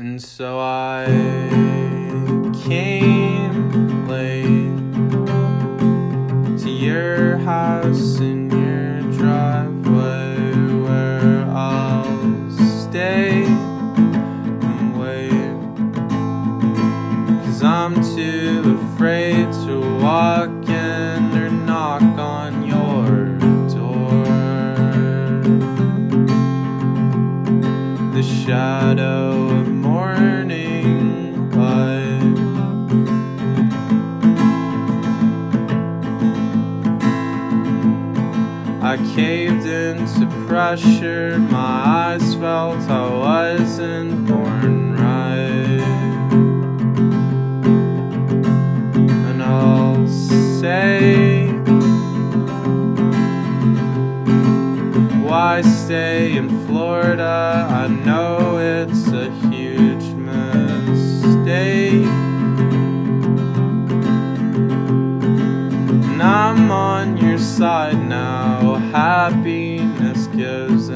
And so I came late to your house in your driveway where I'll stay and wait. Cause I'm too afraid to walk The shadow of morning light. I caved into pressure, my eyes felt I wasn't Why stay in Florida? I know it's a huge mistake. And I'm on your side now. Happiness gives